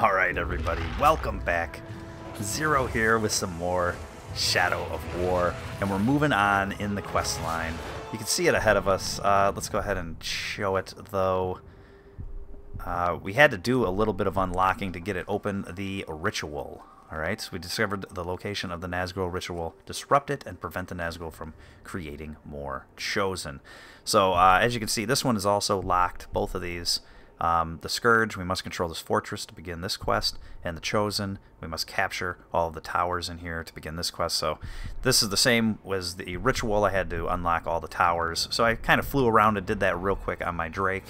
Alright everybody, welcome back. Zero here with some more Shadow of War. And we're moving on in the quest line. You can see it ahead of us. Uh, let's go ahead and show it though. Uh, we had to do a little bit of unlocking to get it open the ritual. Alright, so we discovered the location of the Nazgul ritual, disrupt it, and prevent the Nazgul from creating more Chosen. So, uh, as you can see, this one is also locked, both of these. Um, the Scourge, we must control this fortress to begin this quest, and the Chosen, we must capture all of the towers in here to begin this quest. So this is the same as the Ritual, I had to unlock all the towers. So I kind of flew around and did that real quick on my Drake,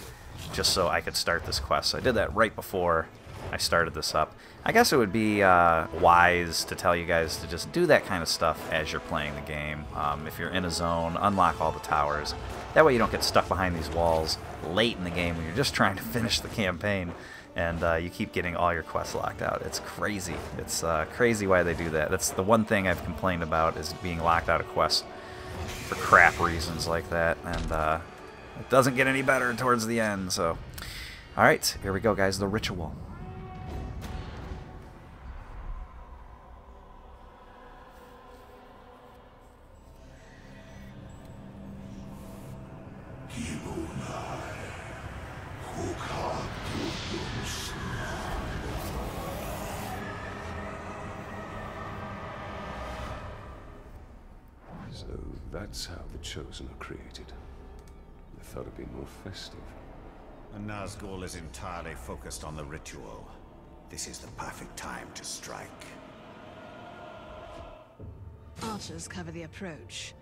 just so I could start this quest. So I did that right before I started this up. I guess it would be uh, wise to tell you guys to just do that kind of stuff as you're playing the game. Um, if you're in a zone, unlock all the towers. That way you don't get stuck behind these walls late in the game when you're just trying to finish the campaign and uh, you keep getting all your quests locked out. It's crazy. It's uh, crazy why they do that. That's the one thing I've complained about is being locked out of quests for crap reasons like that. And uh, it doesn't get any better towards the end. So, all right, here we go, guys. The ritual. So that's how the Chosen are created. I thought it'd be more festive. And Nazgul is entirely focused on the ritual. This is the perfect time to strike. Archers cover the approach.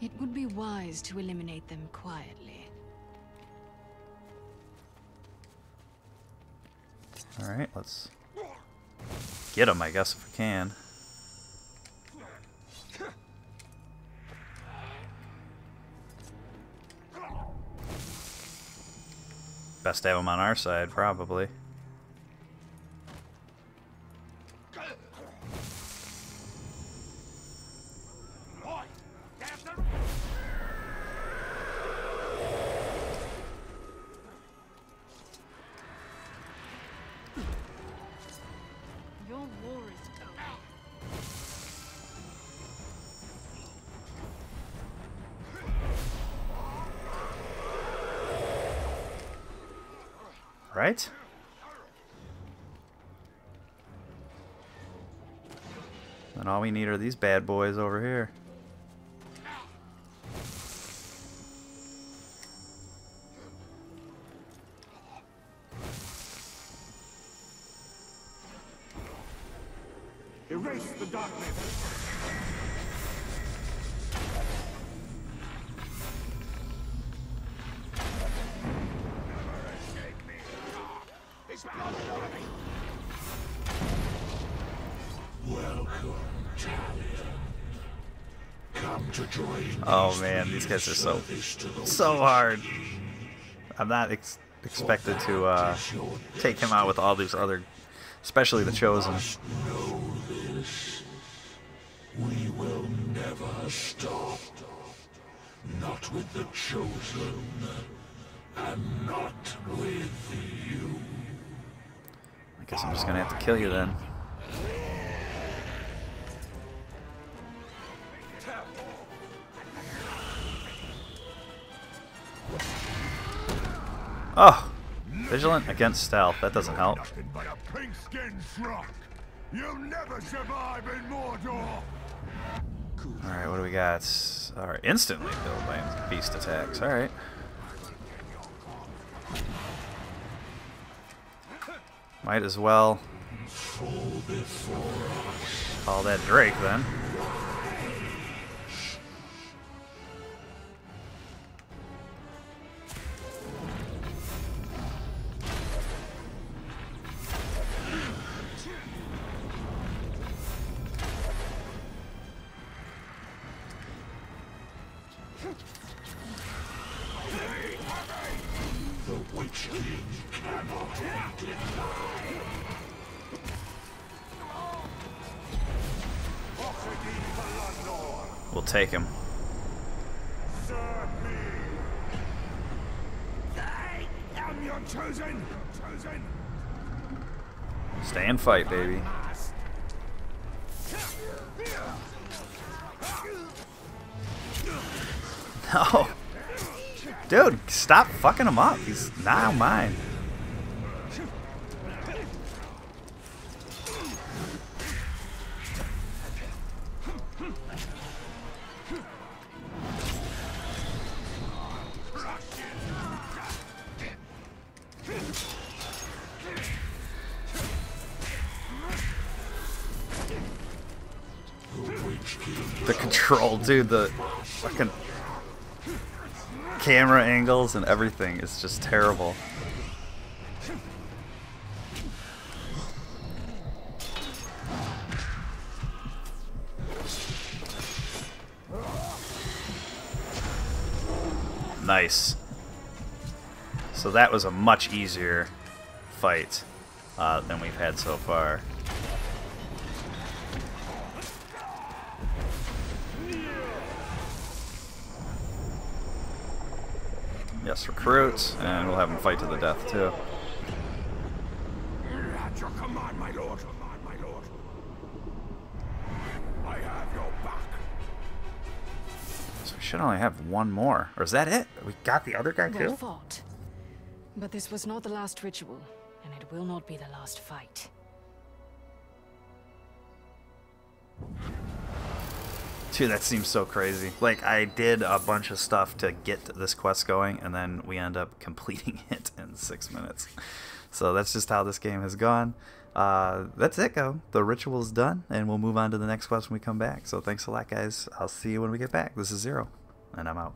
It would be wise to eliminate them quietly. Alright, let's get him, I guess, if we can. Best to have him on our side, probably. Right? And all we need are these bad boys over here. Erase the darkness! Oh man, these guys are so so hard. I'm not ex expected to uh, take him out with all these other, especially the chosen. We will never stop. Not with the Chosen. Guess I'm just gonna have to kill you then. Oh, vigilant against stealth. That doesn't help. Nothing but a pink-skinned schrock. You'll never survive in Mordor. All right, what do we got? All right, instantly killed by beast attacks. All right. Might as well call that Drake then. The Witch King cannot be denied. Take him. Chosen. Chosen. Stay and fight, baby. No. Dude, stop fucking him up. He's now mine. Control, dude, the fucking camera angles and everything is just terrible. Nice. So that was a much easier fight uh, than we've had so far. Yes, recruits, and we'll have them fight to the death too. At your command, my lord. My lord. I have your back. So we should only have one more. Or is that it? We got the other guy Well too? fought. But this was not the last ritual, and it will not be the last fight. Dude, that seems so crazy. Like, I did a bunch of stuff to get this quest going, and then we end up completing it in six minutes. So that's just how this game has gone. Uh, that's it, go. The ritual's done, and we'll move on to the next quest when we come back. So thanks a lot, guys. I'll see you when we get back. This is Zero, and I'm out.